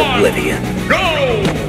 oblivion. Yeah.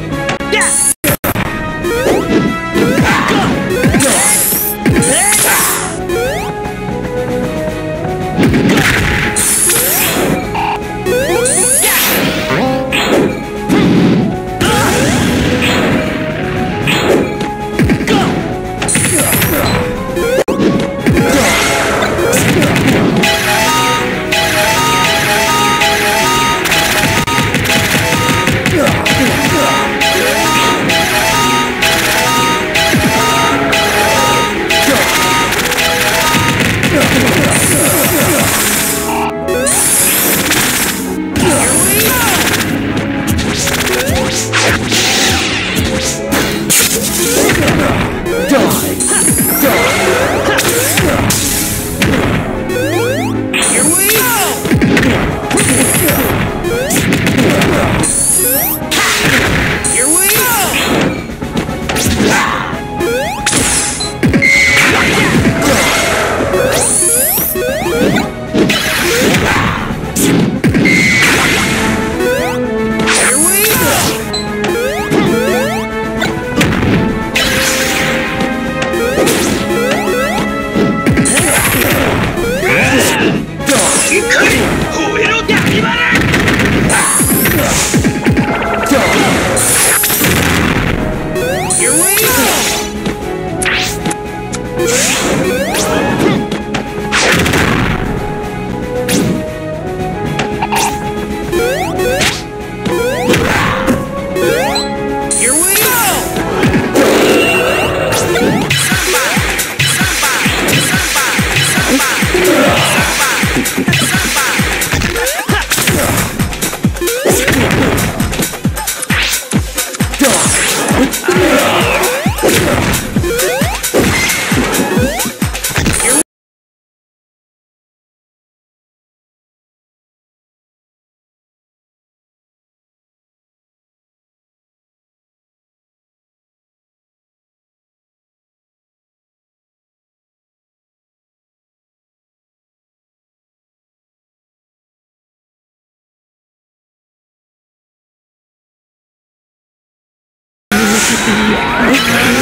see you.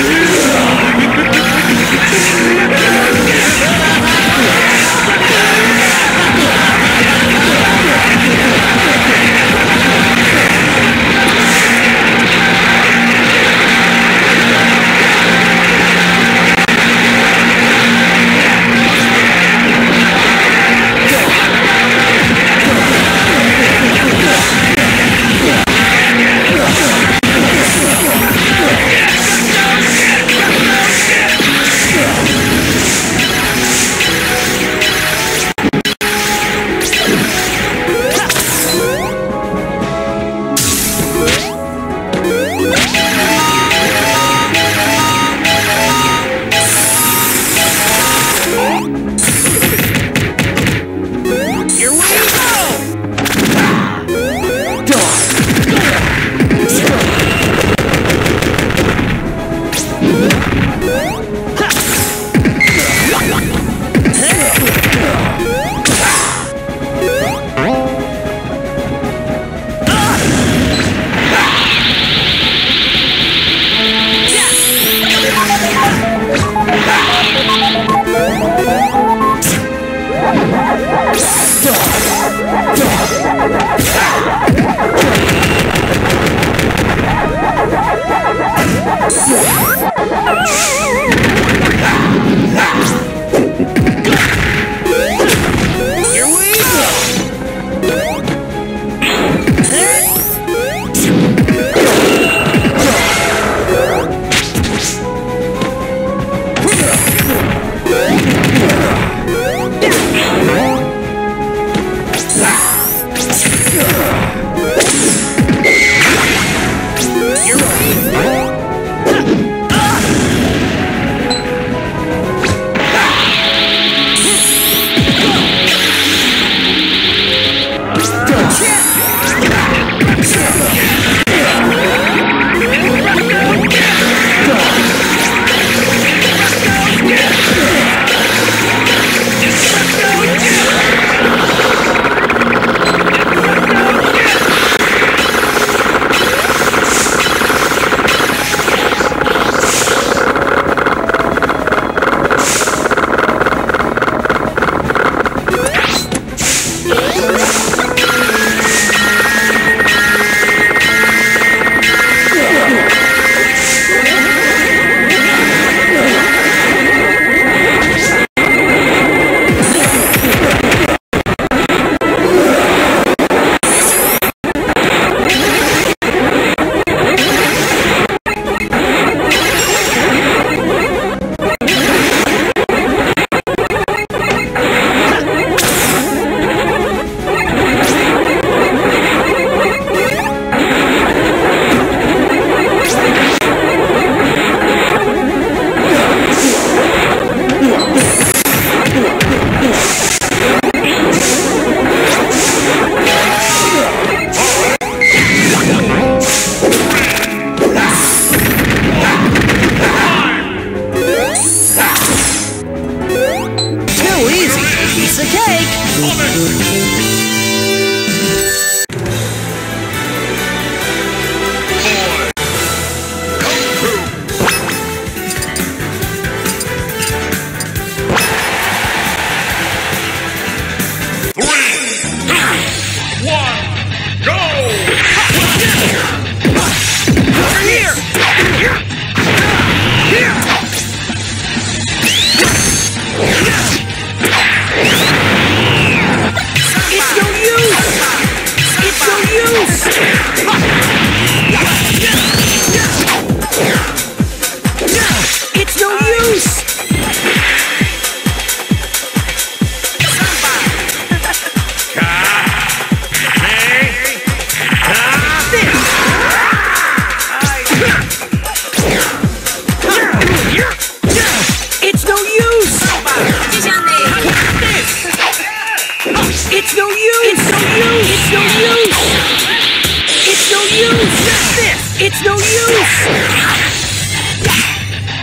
It's no use!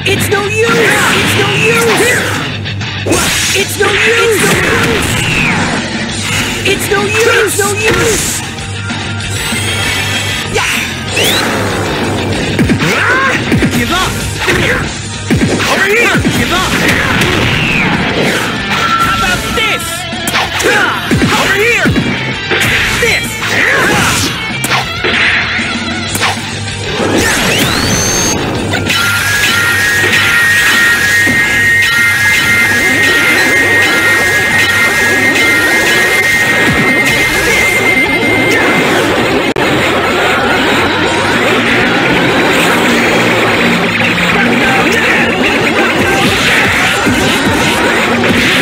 It's no use! It's no use! It's no use! It's no use! No use. Give up! Over here! Give up! How about this? Yeah.